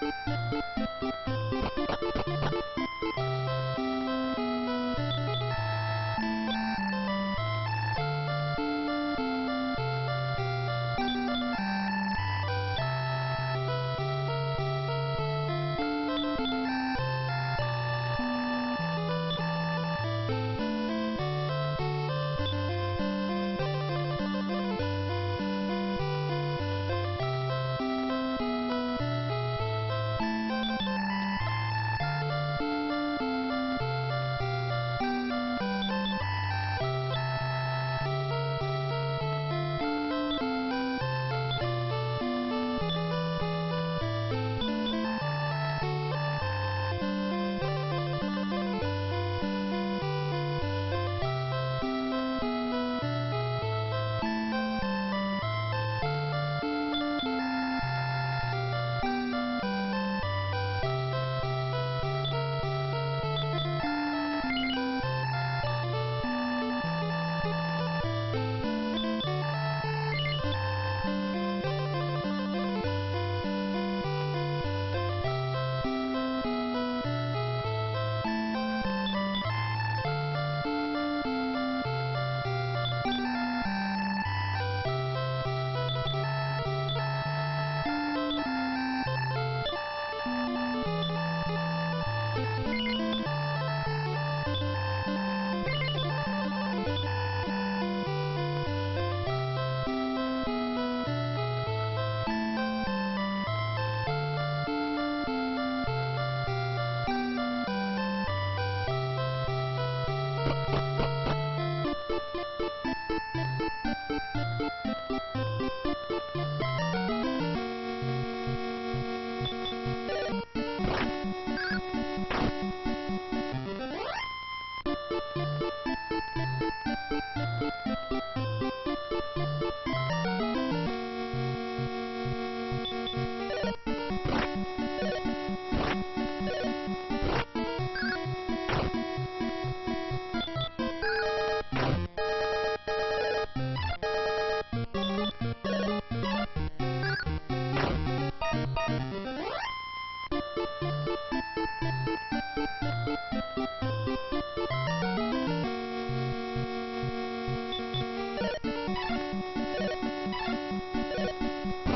Thank you. You Bye.